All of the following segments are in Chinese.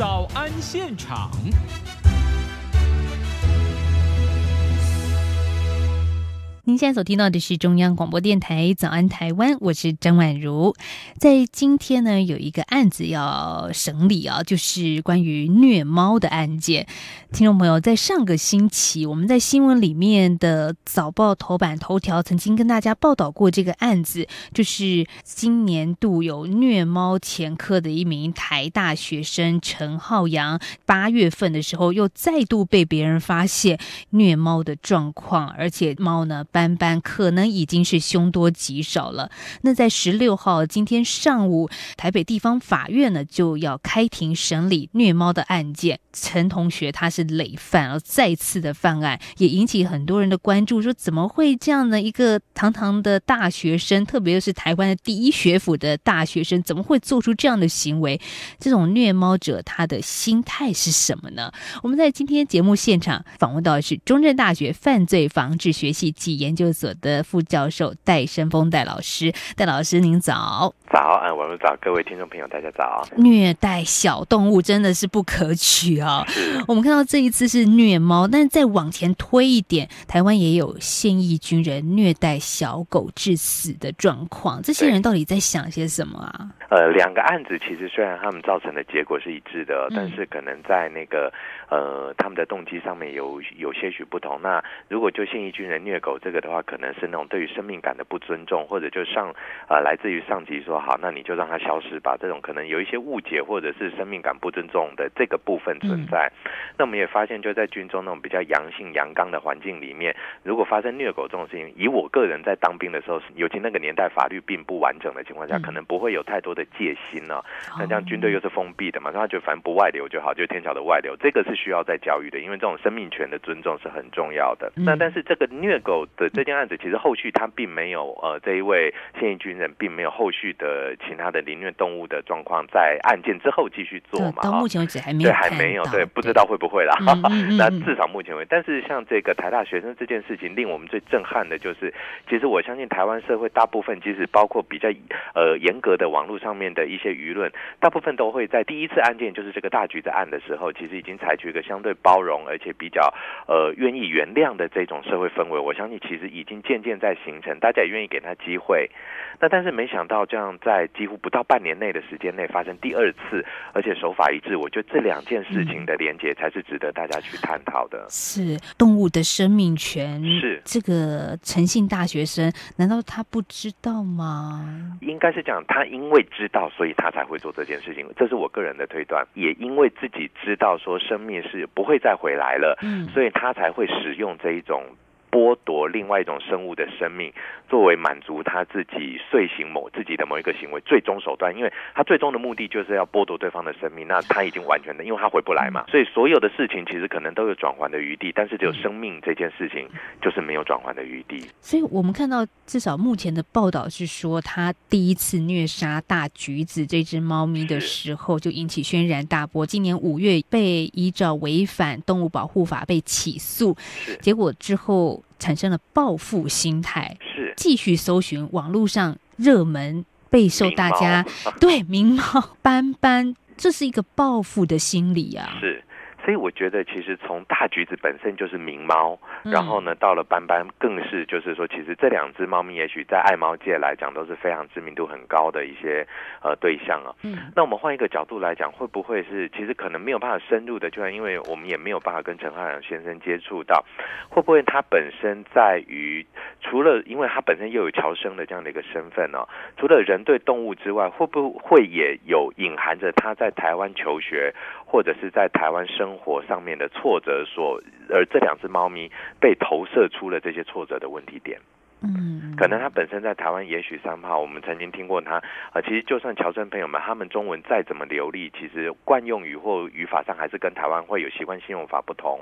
早安现场。您现在所听到的是中央广播电台《早安台湾》，我是张婉如。在今天呢，有一个案子要审理啊，就是关于虐猫的案件。听众朋友，在上个星期，我们在新闻里面的早报头版头条曾经跟大家报道过这个案子，就是今年度有虐猫前科的一名台大学生陈浩洋，八月份的时候又再度被别人发现虐猫的状况，而且猫呢。斑斑可能已经是凶多吉少了。那在十六号今天上午，台北地方法院呢就要开庭审理虐猫的案件。陈同学他是累犯，而再次的犯案，也引起很多人的关注。说怎么会这样的一个堂堂的大学生，特别是台湾的第一学府的大学生，怎么会做出这样的行为？这种虐猫者他的心态是什么呢？我们在今天节目现场访问到的是中正大学犯罪防治学系及研究所的副教授戴生峰戴老师，戴老师您早，早安，我们早，各位听众朋友大家早。虐待小动物真的是不可取啊！我们看到这一次是虐猫，但是再往前推一点，台湾也有现役军人虐待小狗致死的状况，这些人到底在想些什么啊？呃，两个案子其实虽然他们造成的结果是一致的，但是可能在那个呃他们的动机上面有有些许不同。那如果就现役军人虐狗这个的话，可能是那种对于生命感的不尊重，或者就上呃来自于上级说好，那你就让它消失吧。这种可能有一些误解或者是生命感不尊重的这个部分存在。那我们也发现，就在军中那种比较阳性阳刚的环境里面，如果发生虐狗这种事情，以我个人在当兵的时候，尤其那个年代法律并不完整的情况下，可能不会有太多的。戒心呢？那这样军队又是封闭的嘛，他觉得反正不外流就好，就天桥的外流，这个是需要再教育的，因为这种生命权的尊重是很重要的。那但是这个虐狗的这件案子，其实后续他并没有呃，这一位现役军人并没有后续的其他的凌虐动物的状况，在案件之后继续做嘛？到目前为止还没有，对，还没有，对，不知道会不会啦。那至少目前为止，但是像这个台大学生这件事情，令我们最震撼的就是，其实我相信台湾社会大部分，即使包括比较呃严格的网络上。上面的一些舆论，大部分都会在第一次案件，就是这个大橘子案的时候，其实已经采取一个相对包容，而且比较呃愿意原谅的这种社会氛围。我相信其实已经渐渐在形成，大家也愿意给他机会。那但是没想到，这样在几乎不到半年内的时间内发生第二次，而且手法一致，我觉得这两件事情的连结才是值得大家去探讨的。是动物的生命权，是这个诚信大学生，难道他不知道吗？应该是讲他因为。知道，所以他才会做这件事情。这是我个人的推断，也因为自己知道说生命是不会再回来了，嗯，所以他才会使用这一种。剥夺另外一种生物的生命，作为满足他自己遂行某自己的某一个行为最终手段，因为他最终的目的就是要剥夺对方的生命。那他已经完全的，因为他回不来嘛，所以所有的事情其实可能都有转圜的余地，但是只有生命这件事情就是没有转圜的余地。所以我们看到，至少目前的报道是说，他第一次虐杀大橘子这只猫咪的时候，就引起轩然大波。今年五月被依照违反动物保护法被起诉，结果之后。产生了报复心态，是继续搜寻网络上热门备受大家 对名猫斑斑，这是一个报复的心理啊。是。所以我觉得，其实从大橘子本身就是名猫，然后呢，到了斑斑更是，就是说，其实这两只猫咪也许在爱猫界来讲都是非常知名度很高的一些呃对象啊。嗯。那我们换一个角度来讲，会不会是其实可能没有办法深入的，就像因为我们也没有办法跟陈浩洋先生接触到，会不会他本身在于除了因为他本身又有乔生的这样的一个身份呢？除了人对动物之外，会不会也有隐含着他在台湾求学？或者是在台湾生活上面的挫折，所而这两只猫咪被投射出了这些挫折的问题点。嗯，可能他本身在台湾，也许三炮，我们曾经听过他啊。其实就算侨生朋友们，他们中文再怎么流利，其实惯用语或语法上还是跟台湾会有习惯性用法不同。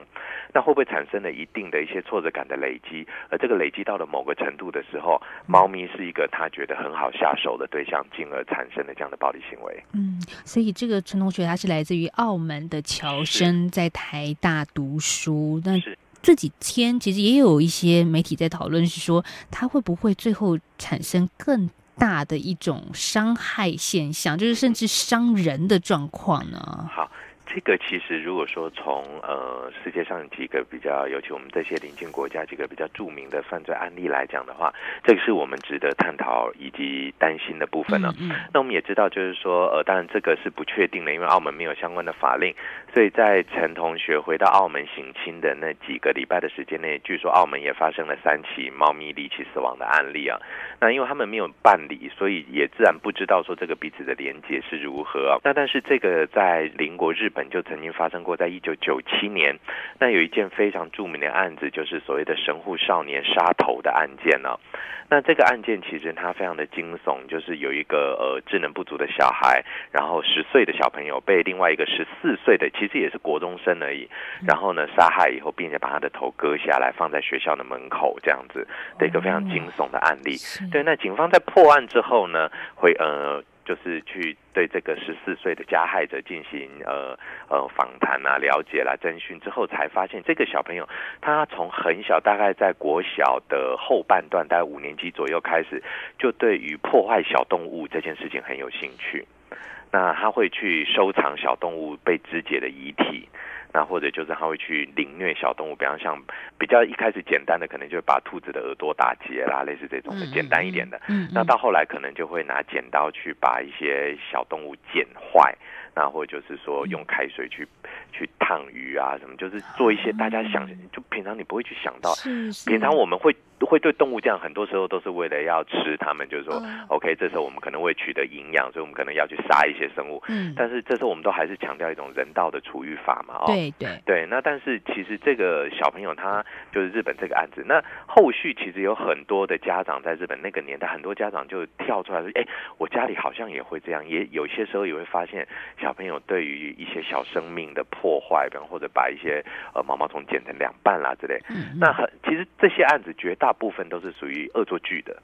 那会不会产生了一定的一些挫折感的累积？而这个累积到了某个程度的时候，猫咪是一个他觉得很好下手的对象，进而产生了这样的暴力行为。嗯，所以这个陈同学他是来自于澳门的侨生，在台大读书，但是。这几天其实也有一些媒体在讨论，是说它会不会最后产生更大的一种伤害现象，就是甚至伤人的状况呢？好。这个其实如果说从呃世界上几个比较，尤其我们这些邻近国家几个比较著名的犯罪案例来讲的话，这个是我们值得探讨以及担心的部分呢。嗯那我们也知道，就是说呃，当然这个是不确定的，因为澳门没有相关的法令，所以在陈同学回到澳门行亲的那几个礼拜的时间内，据说澳门也发生了三起猫咪离奇死亡的案例啊。那因为他们没有办理，所以也自然不知道说这个彼此的连接是如何啊。那但是这个在邻国日本就曾经发生过，在一九九七年，那有一件非常著名的案子，就是所谓的神户少年杀头的案件呢。那这个案件其实它非常的惊悚，就是有一个呃智能不足的小孩，然后十岁的小朋友被另外一个十四岁的，其实也是国中生而已，然后呢杀害以后，并且把他的头割下来放在学校的门口，这样子的一个非常惊悚的案例。对，那警方在破案之后呢，会呃。就是去对这个十四岁的加害者进行呃呃访谈啊、了解啦、征询之后，才发现这个小朋友他从很小，大概在国小的后半段，大概五年级左右开始，就对于破坏小动物这件事情很有兴趣。那他会去收藏小动物被肢解的遗体。那或者就是他会去凌虐小动物，比方像比较一开始简单的，可能就把兔子的耳朵打结啦，类似这种的简单一点的。那到后来可能就会拿剪刀去把一些小动物剪坏，那或者就是说用开水去去烫鱼啊什么，就是做一些大家想就平常你不会去想到，平常我们会。会对动物这样，很多时候都是为了要吃它们，就是说，OK，这时候我们可能会取得营养，所以我们可能要去杀一些生物。嗯，但是这时候我们都还是强调一种人道的处遇法嘛。哦，对对对。那但是其实这个小朋友他就是日本这个案子，那后续其实有很多的家长在日本那个年代，很多家长就跳出来说：“哎，我家里好像也会这样，也有些时候也会发现小朋友对于一些小生命的破坏，然后或者把一些呃毛毛虫剪成两半啦之类。那很其实这些案子绝。大部分都是属于恶作剧的，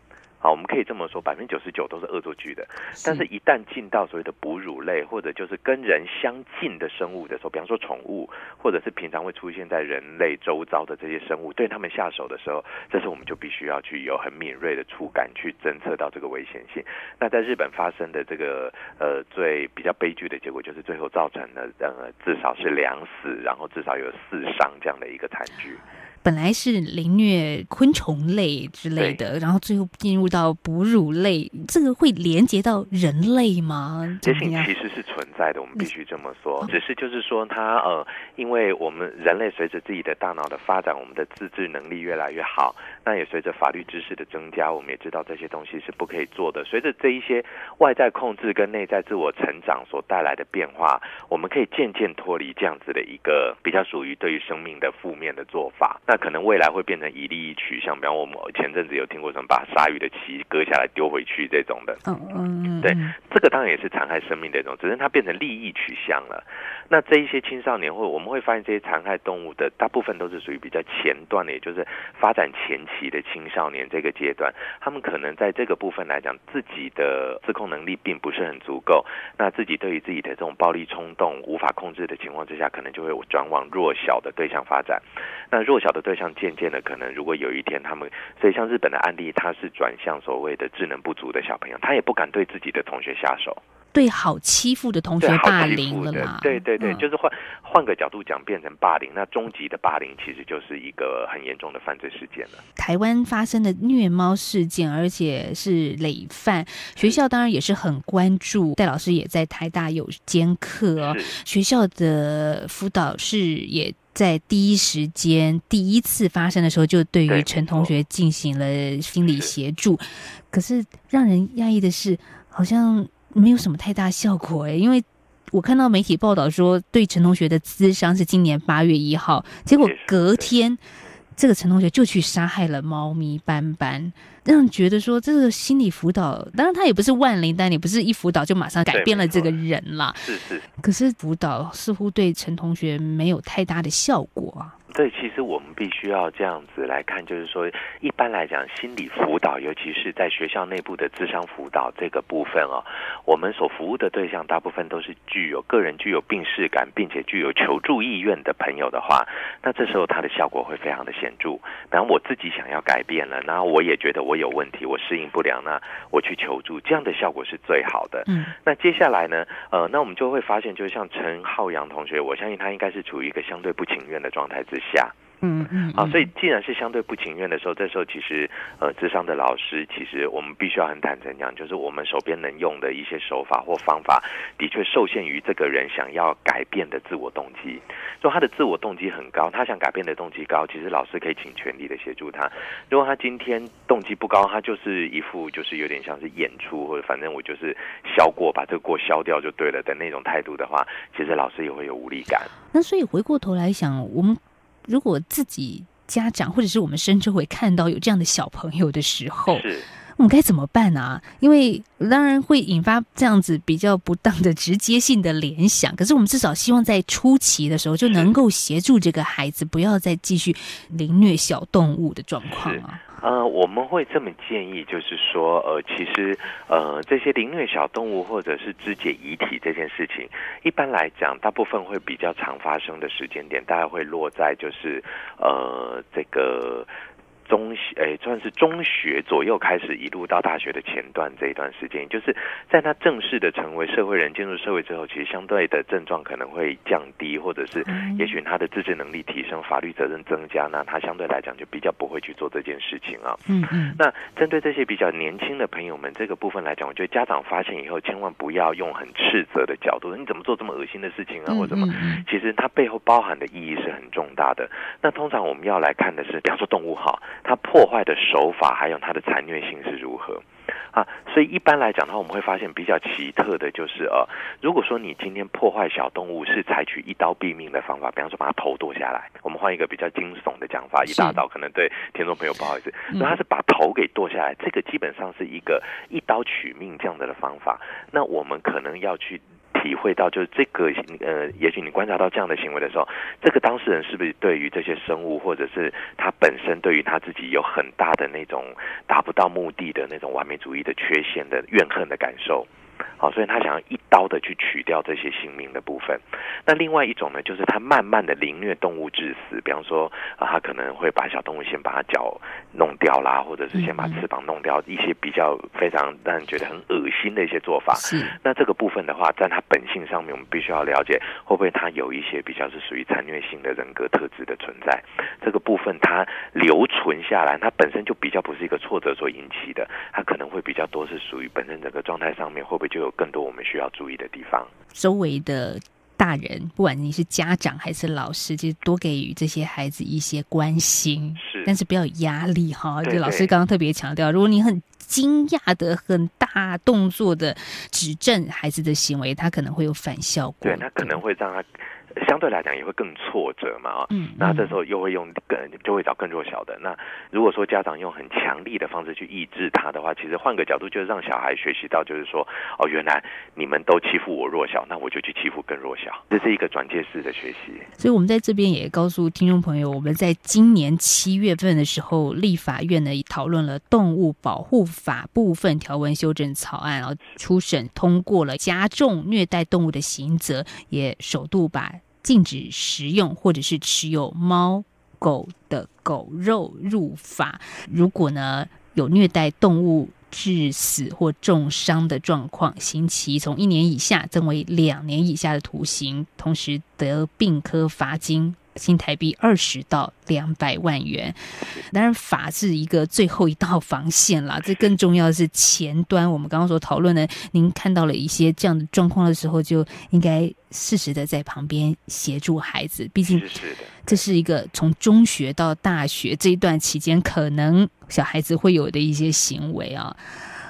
好，我们可以这么说，百分之九十九都是恶作剧的。但是，一旦进到所谓的哺乳类，或者就是跟人相近的生物的时候，比方说宠物，或者是平常会出现在人类周遭的这些生物，对他们下手的时候，这时候我们就必须要去有很敏锐的触感去侦测到这个危险性。那在日本发生的这个呃最比较悲剧的结果，就是最后造成了呃至少是两死，然后至少有四伤这样的一个惨剧。本来是凌虐昆虫类之类的，然后最后进入到哺乳类，这个会连接到人类吗？这性其实是存在的，我们必须这么说。只是就是说，它呃，因为我们人类随着自己的大脑的发展，我们的自制能力越来越好，那也随着法律知识的增加，我们也知道这些东西是不可以做的。随着这一些外在控制跟内在自我成长所带来的变化，我们可以渐渐脱离这样子的一个比较属于对于生命的负面的做法。那可能未来会变成以利益取向，比方我们前阵子有听过什么把鲨鱼的鳍割下来丢回去这种的，嗯嗯，对，这个当然也是残害生命的一种，只是它变成利益取向了。那这一些青少年会我们会发现，这些残害动物的大部分都是属于比较前段的，也就是发展前期的青少年这个阶段，他们可能在这个部分来讲，自己的自控能力并不是很足够，那自己对于自己的这种暴力冲动无法控制的情况之下，可能就会转往弱小的对象发展。那弱小的对象渐渐的可能，如果有一天他们，所以像日本的案例，他是转向所谓的智能不足的小朋友，他也不敢对自己的同学下手，对好欺负的同学霸凌了嘛？对对对，就是换换个角度讲，变成霸凌，那终极的霸凌其实就是一个很严重的犯罪事件了。台湾发生的虐猫事件，而且是累犯，学校当然也是很关注，戴老师也在台大有兼课，学校的辅导室也。在第一时间、第一次发生的时候，就对于陈同学进行了心理协助。可是让人讶异的是，好像没有什么太大效果诶，因为我看到媒体报道说，对陈同学的咨商是今年八月一号，结果隔天。这个陈同学就去杀害了猫咪斑斑，让人觉得说这个心理辅导，当然他也不是万灵丹，也不是一辅导就马上改变了这个人啦。是是。可是辅导似乎对陈同学没有太大的效果啊。对，其实我们必须要这样子来看，就是说，一般来讲，心理辅导，尤其是在学校内部的智商辅导这个部分哦，我们所服务的对象大部分都是具有个人具有病视感，并且具有求助意愿的朋友的话，那这时候它的效果会非常的显著。然后我自己想要改变了，然后我也觉得我有问题，我适应不良，那我去求助，这样的效果是最好的。嗯，那接下来呢，呃，那我们就会发现，就像陈浩洋同学，我相信他应该是处于一个相对不情愿的状态之下。嗯嗯，啊，所以既然是相对不情愿的时候，这时候其实呃，智商的老师其实我们必须要很坦诚讲，就是我们手边能用的一些手法或方法，的确受限于这个人想要改变的自我动机。如果他的自我动机很高，他想改变的动机高，其实老师可以尽全力的协助他。如果他今天动机不高，他就是一副就是有点像是演出，或者反正我就是消过，把这个过消掉就对了的那种态度的话，其实老师也会有无力感。那所以回过头来想，我们。如果自己家长或者是我们身周围看到有这样的小朋友的时候，我们该怎么办呢？因为当然会引发这样子比较不当的直接性的联想，可是我们至少希望在初期的时候就能够协助这个孩子，不要再继续凌虐小动物的状况啊。呃，我们会这么建议，就是说，呃，其实，呃，这些凌虐小动物或者是肢解遗体这件事情，一般来讲，大部分会比较常发生的时间点，大概会落在就是，呃，这个。中学诶，算是中学左右开始，一路到大学的前段这一段时间，就是在他正式的成为社会人、进入社会之后，其实相对的症状可能会降低，或者是也许他的自制能力提升、法律责任增加，那他相对来讲就比较不会去做这件事情啊。嗯嗯。那针对这些比较年轻的朋友们，这个部分来讲，我觉得家长发现以后，千万不要用很斥责的角度，你怎么做这么恶心的事情啊，或者什么？其实它背后包含的意义是很重大的。那通常我们要来看的是，比方说动物哈。它破坏的手法，还有它的残虐性是如何啊？所以一般来讲的话，我们会发现比较奇特的就是，呃，如果说你今天破坏小动物是采取一刀毙命的方法，比方说把它头剁下来，我们换一个比较惊悚的讲法，一大刀可能对听众朋友不好意思，那他是把头给剁下来，这个基本上是一个一刀取命这样的的方法，那我们可能要去。体会到就是这个呃，也许你观察到这样的行为的时候，这个当事人是不是对于这些生物，或者是他本身对于他自己有很大的那种达不到目的的那种完美主义的缺陷的怨恨的感受？好，所以他想要一刀的去取掉这些性命的部分。那另外一种呢，就是他慢慢的凌虐动物致死，比方说啊，他可能会把小动物先把它脚弄掉啦，或者是先把翅膀弄掉，一些比较非常让人觉得很恶心的一些做法。是。那这个部分的话，在他本性上面，我们必须要了解，会不会他有一些比较是属于残虐性的人格特质的存在？这个部分它留存下来，它本身就比较不是一个挫折所引起的，它可能会比较多是属于本身整个状态上面，会不会就有更多我们需要注意的地方？周围的大人，不管你是家长还是老师，就多给予这些孩子一些关心，是，但是不要有压力哈。就老师刚刚特别强调，如果你很惊讶的、很大动作的指正孩子的行为，他可能会有反效果，对他可能会让他。相对来讲也会更挫折嘛嗯，那这时候又会用更就会找更弱小的。那如果说家长用很强力的方式去抑制他的话，其实换个角度就是让小孩学习到，就是说哦，原来你们都欺负我弱小，那我就去欺负更弱小，这是一个转介式的学习。所以我们在这边也告诉听众朋友，我们在今年七月份的时候，立法院呢讨论了动物保护法部分条文修正草案，然后初审通过了加重虐待动物的刑责，也首度把。禁止食用或者是持有猫狗的狗肉入法。如果呢有虐待动物致死或重伤的状况，刑期从一年以下增为两年以下的徒刑，同时得并科罚金。新台币二十到两百万元，当然法是一个最后一道防线啦。这更重要的是前端，我们刚刚所讨论的，您看到了一些这样的状况的时候，就应该适时的在旁边协助孩子。毕竟，这是一个从中学到大学这一段期间，可能小孩子会有的一些行为啊。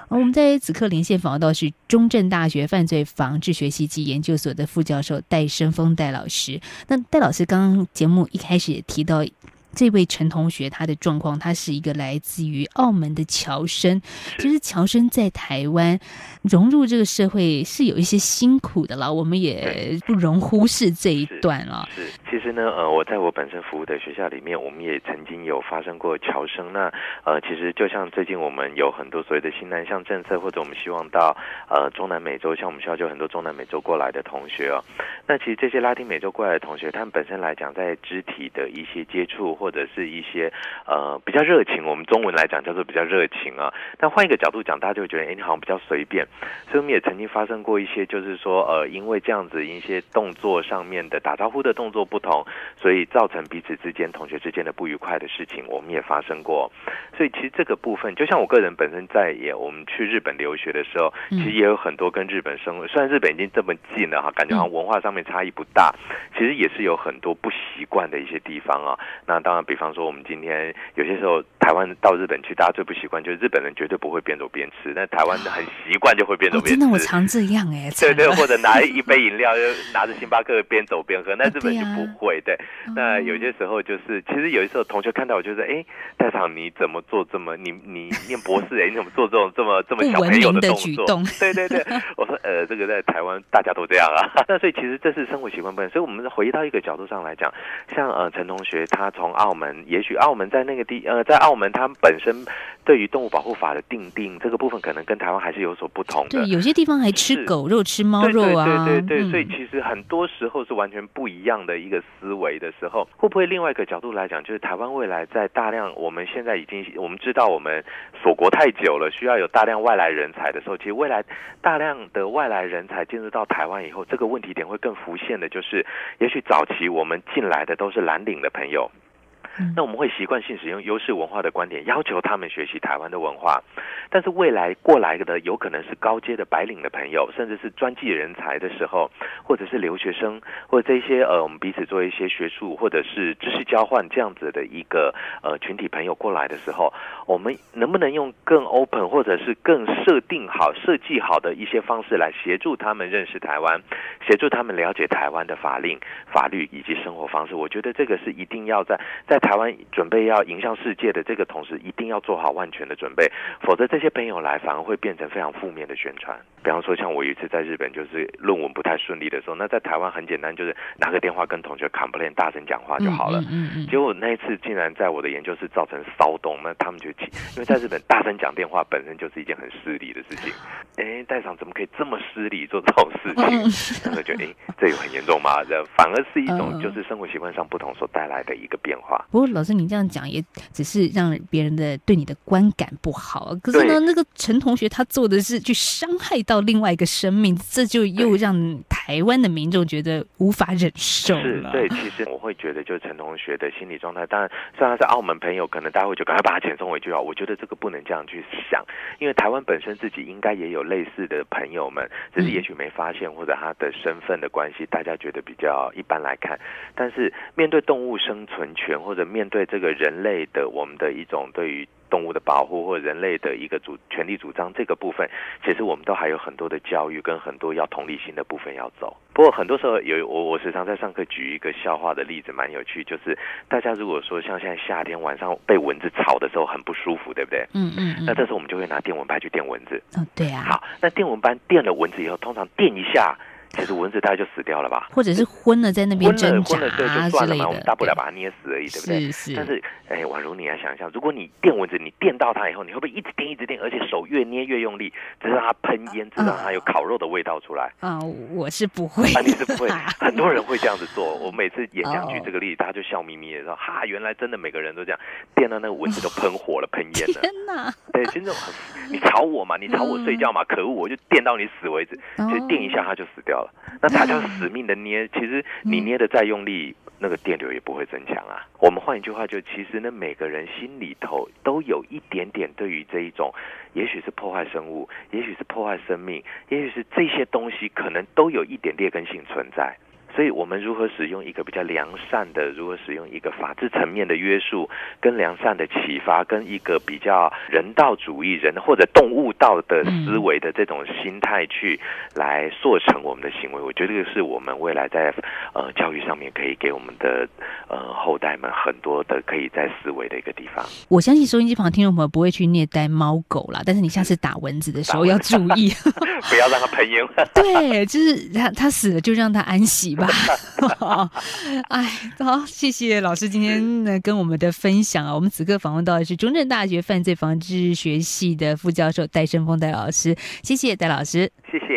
我们在此刻连线访到是中正大学犯罪防治学习及研究所的副教授戴生峰戴老师。那戴老师刚刚节目一开始也提到，这位陈同学他的状况，他是一个来自于澳门的侨生。其实侨生在台湾融入这个社会是有一些辛苦的了，我们也不容忽视这一段了。是，其实呢，呃，我在我本身服务的学校里面，我们也曾经有发生过侨生。那呃，其实就像最近我们有很多所谓的新南向政策，或者我们希望到呃中南美洲，像我们学校就很多中南美洲过来的同学哦。那其实这些拉丁美洲过来的同学，他们本身来讲，在肢体的一些接触，或者是一些呃比较热情，我们中文来讲叫做比较热情啊。但换一个角度讲，大家就会觉得，哎，你好像比较随便。所以我们也曾经发生过一些，就是说，呃，因为这样子一些动作上面的打招呼的动作不同，所以造成彼此之间、同学之间的不愉快的事情，我们也发生过。所以其实这个部分，就像我个人本身在也我们去日本留学的时候，其实也有很多跟日本生活，虽然日本已经这么近了哈，感觉好像文化上面差异不大，其实也是有很多不习惯的一些地方啊。那当然，比方说我们今天有些时候台湾到日本去，大家最不习惯就是日本人绝对不会边走边吃，但台湾的很习惯就会边走边吃。真的，我常这样哎。对对，或者拿一杯饮料，就拿着星巴克边走边喝，那日本就不会。对，那有些时候就是，其实有些时候同学看到我，就是哎，在场你怎么做这么你你念博士哎，你怎么做这种这么这么小朋友的动作？对对对，我说呃，这个在台湾大家都这样啊。那所以其实这是生活习惯不一样，所以我们回到一个角度上来讲，像呃陈同学他从澳门，也许澳门在那个地呃在澳门它本身对于动物保护法的定定这个部分，可能跟台湾还是有所不同的。对，有些地方还吃狗肉、吃猫肉啊。对对对，所以其实很多时候是完全不一样的一个思维的时候，会不会另外一个角度来讲，就是台湾未来在大量我们现在已经我们知道我们锁国太久了，需要有大量外来人才的时候，其实未来大量的外来人才进入到台湾以后，这个问题点会更浮现的，就是也许早期我们进来的都是蓝领的朋友。那我们会习惯性使用优势文化的观点，要求他们学习台湾的文化，但是未来过来的有可能是高阶的白领的朋友，甚至是专技人才的时候，或者是留学生，或者这些呃，我们彼此做一些学术或者是知识交换这样子的一个呃群体朋友过来的时候，我们能不能用更 open 或者是更设定好、设计好的一些方式来协助他们认识台湾，协助他们了解台湾的法令、法律以及生活方式？我觉得这个是一定要在在。台湾准备要迎向世界的这个同时，一定要做好万全的准备，否则这些朋友来反而会变成非常负面的宣传。比方说，像我有一次在日本，就是论文不太顺利的时候，那在台湾很简单，就是拿个电话跟同学 complain，大声讲话就好了。嗯嗯。结果那一次竟然在我的研究室造成骚动，那他们就因为在日本大声讲电话本身就是一件很失礼的事情。哎，代长怎么可以这么失礼做这种事情？他们觉得哎，这有很严重吗？这反而是一种就是生活习惯上不同所带来的一个变化。不过老师，你这样讲也只是让别人的对你的观感不好。可是呢，那个陈同学他做的是去伤害到另外一个生命，这就又让台湾的民众觉得无法忍受了。对，其实我会觉得，就是陈同学的心理状态。当然，虽然他是澳门朋友，可能大家会就赶快把他遣送回去啊。我觉得这个不能这样去想，因为台湾本身自己应该也有类似的朋友们，只是也许没发现，或者他的身份的关系，大家觉得比较一般来看。但是面对动物生存权，或者面对这个人类的我们的一种对于动物的保护或人类的一个主权利主张这个部分，其实我们都还有很多的教育跟很多要同理心的部分要走。不过很多时候有我我时常在上课举一个笑话的例子，蛮有趣，就是大家如果说像现在夏天晚上被蚊子吵的时候很不舒服，对不对？嗯嗯。那这时候我们就会拿电蚊拍去电蚊子。嗯，对啊。好，那电蚊拍电了蚊子以后，通常电一下。其实蚊子大概就死掉了吧，或者是昏了在那边挣扎之类的，我们大不了把它捏死而已，对不对？是是。但是，哎，宛如你来想一下，如果你电蚊子，你电到它以后，你会不会一直电一直电，而且手越捏越用力，直到它喷烟，直到它有烤肉的味道出来？啊，我是不会，啊你是不会。很多人会这样子做。我每次演讲举这个例子，大家就笑眯眯的说：“哈，原来真的每个人都这样，电到那个蚊子都喷火了，喷烟了。”天哪！对，真的很，你吵我嘛，你吵我睡觉嘛，可恶，我就电到你死为止，就电一下它就死掉了。那他就。死命的捏，其实你捏的再用力，那个电流也不会增强啊。我们换一句话，就其实呢，每个人心里头都有一点点对于这一种，也许是破坏生物，也许是破坏生命，也许是这些东西，可能都有一点劣根性存在。所以我们如何使用一个比较良善的，如何使用一个法治层面的约束，跟良善的启发，跟一个比较人道主义人或者动物道的思维的这种心态去来塑成我们的行为，我觉得这个是我们未来在呃教育上面可以给我们的呃后代们很多的可以在思维的一个地方。我相信收音机旁听众朋友不会去虐待猫狗啦，但是你下次打蚊子的时候要注意，不要让它喷烟。对，就是他他死了就让它安息吧。哎，好，谢谢老师今天呢跟我们的分享啊。我们此刻访问到的是中正大学犯罪防治学系的副教授戴胜峰戴老师，谢谢戴老师，谢谢。